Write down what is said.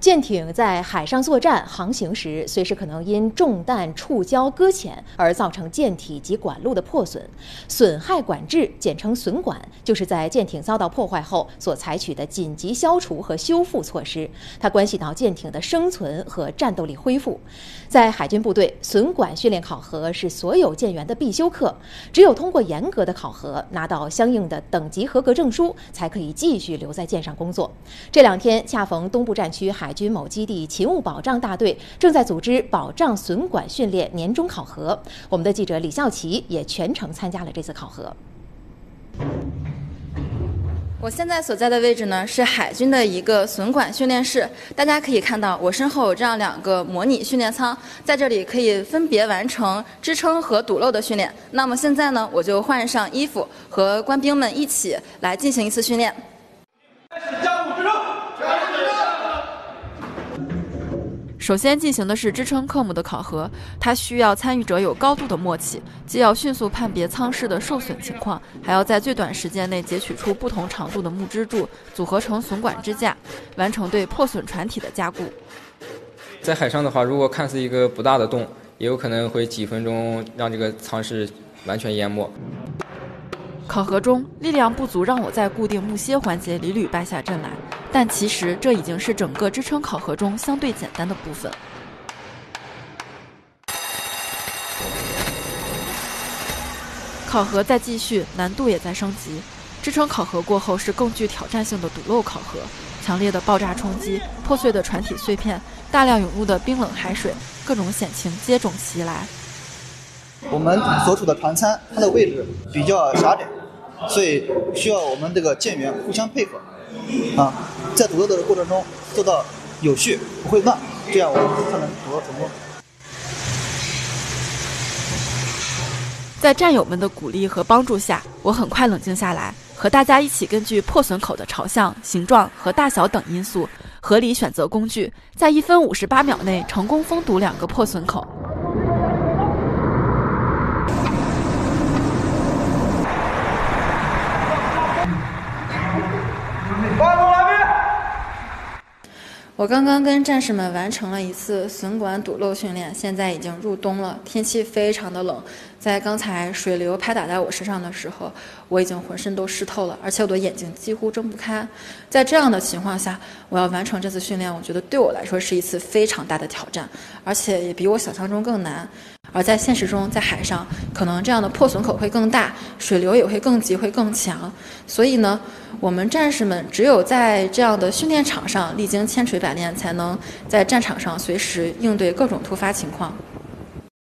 舰艇在海上作战航行时，随时可能因中弹、触礁、搁浅而造成舰体及管路的破损。损害管制，简称损管，就是在舰艇遭到破坏后所采取的紧急消除和修复措施。它关系到舰艇的生存和战斗力恢复。在海军部队，损管训练考核是所有舰员的必修课。只有通过严格的考核，拿到相应的等级合格证书，才可以继续留在舰上工作。这两天恰逢东部战区海。海军某基地勤务保障大队正在组织保障损管训练年终考核，我们的记者李孝奇也全程参加了这次考核。我现在所在的位置呢是海军的一个损管训练室，大家可以看到我身后有这样两个模拟训练舱，在这里可以分别完成支撑和堵漏的训练。那么现在呢，我就换上衣服，和官兵们一起来进行一次训练。首先进行的是支撑科目的考核，它需要参与者有高度的默契，既要迅速判别舱室的受损情况，还要在最短时间内截取出不同长度的木支柱，组合成损管支架，完成对破损船体的加固。在海上的话，如果看似一个不大的洞，也有可能会几分钟让这个舱室完全淹没。考核中，力量不足让我在固定木楔环节屡屡败下阵来。但其实这已经是整个支撑考核中相对简单的部分。考核在继续，难度也在升级。支撑考核过后是更具挑战性的堵漏考核，强烈的爆炸冲击、破碎的船体碎片、大量涌入的冰冷海水，各种险情接踵袭来。我们所处的船舱，它的位置比较狭窄，所以需要我们这个舰员互相配合。啊，在堵漏的过程中做到有序不会乱，这样我们才能堵漏成功。在战友们的鼓励和帮助下，我很快冷静下来，和大家一起根据破损口的朝向、形状和大小等因素，合理选择工具，在一分五十八秒内成功封堵两个破损口。我刚刚跟战士们完成了一次损管堵漏训练，现在已经入冬了，天气非常的冷。在刚才水流拍打在我身上的时候，我已经浑身都湿透了，而且我的眼睛几乎睁不开。在这样的情况下，我要完成这次训练，我觉得对我来说是一次非常大的挑战，而且也比我想象中更难。而在现实中，在海上，可能这样的破损口会更大，水流也会更急，会更强。所以呢，我们战士们只有在这样的训练场上历经千锤百炼，才能在战场上随时应对各种突发情况。